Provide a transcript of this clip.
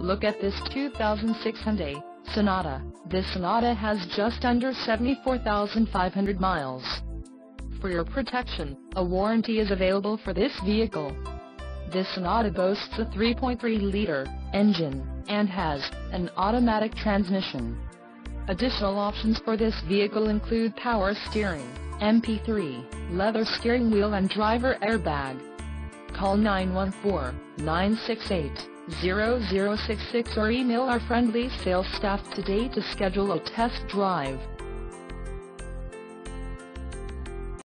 Look at this 2006 Hyundai Sonata. This Sonata has just under 74,500 miles. For your protection, a warranty is available for this vehicle. This Sonata boasts a 3.3-liter engine, and has an automatic transmission. Additional options for this vehicle include power steering, MP3, leather steering wheel and driver airbag. Call 914-968-0066 or email our friendly sales staff today to schedule a test drive.